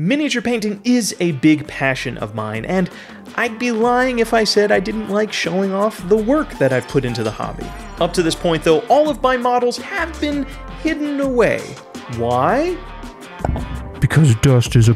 Miniature painting is a big passion of mine, and I'd be lying if I said I didn't like showing off the work that I've put into the hobby. Up to this point, though, all of my models have been hidden away. Why? Because dust is a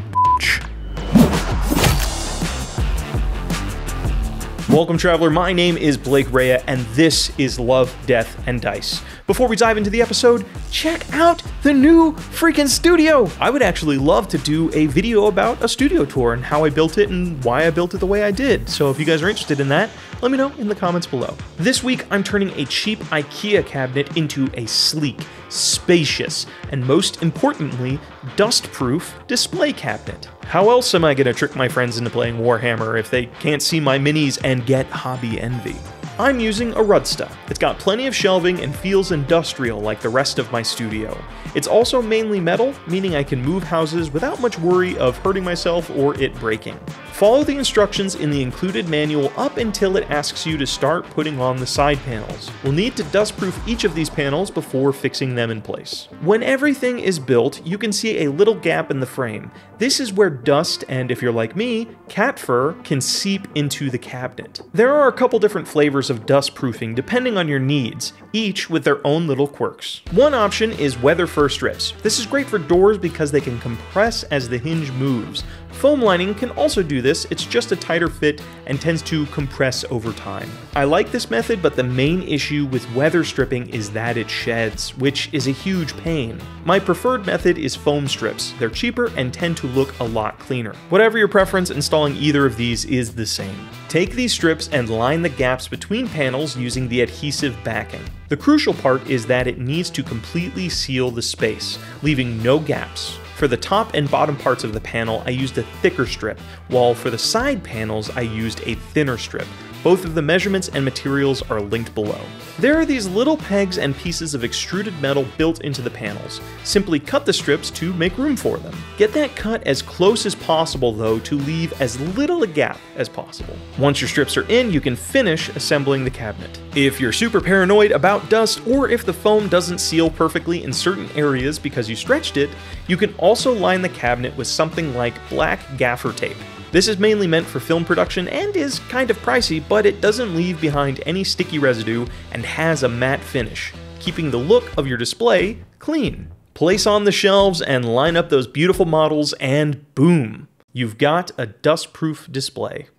Welcome, traveler. My name is Blake Raya, and this is Love, Death, and Dice. Before we dive into the episode, check out the new freaking studio. I would actually love to do a video about a studio tour and how I built it and why I built it the way I did. So if you guys are interested in that, let me know in the comments below. This week, I'm turning a cheap IKEA cabinet into a sleek, spacious, and most importantly, dust-proof display cabinet. How else am I going to trick my friends into playing Warhammer if they can't see my minis and get hobby envy? I'm using a Rudsta. It's got plenty of shelving and feels industrial like the rest of my studio. It's also mainly metal, meaning I can move houses without much worry of hurting myself or it breaking. Follow the instructions in the included manual up until it asks you to start putting on the side panels. We'll need to dustproof each of these panels before fixing them in place. When everything is built, you can see a little gap in the frame. This is where dust and, if you're like me, cat fur can seep into the cabinet. There are a couple different flavors of dust proofing depending on your needs, each with their own little quirks. One option is weather fur strips. This is great for doors because they can compress as the hinge moves, Foam lining can also do this, it's just a tighter fit and tends to compress over time. I like this method, but the main issue with weather stripping is that it sheds, which is a huge pain. My preferred method is foam strips. They're cheaper and tend to look a lot cleaner. Whatever your preference, installing either of these is the same. Take these strips and line the gaps between panels using the adhesive backing. The crucial part is that it needs to completely seal the space, leaving no gaps. For the top and bottom parts of the panel, I used a thicker strip, while for the side panels, I used a thinner strip. Both of the measurements and materials are linked below. There are these little pegs and pieces of extruded metal built into the panels. Simply cut the strips to make room for them. Get that cut as close as possible though to leave as little a gap as possible. Once your strips are in, you can finish assembling the cabinet. If you're super paranoid about dust or if the foam doesn't seal perfectly in certain areas because you stretched it, you can also line the cabinet with something like black gaffer tape. This is mainly meant for film production and is kind of pricey, but it doesn't leave behind any sticky residue and has a matte finish, keeping the look of your display clean. Place on the shelves and line up those beautiful models and boom, you've got a dust-proof display.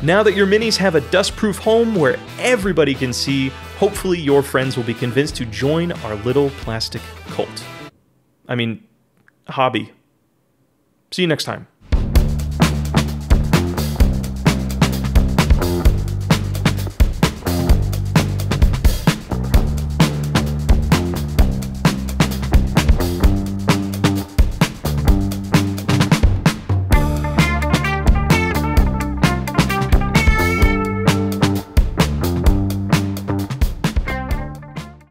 Now that your minis have a dust-proof home where everybody can see, hopefully your friends will be convinced to join our little plastic cult. I mean, hobby. See you next time.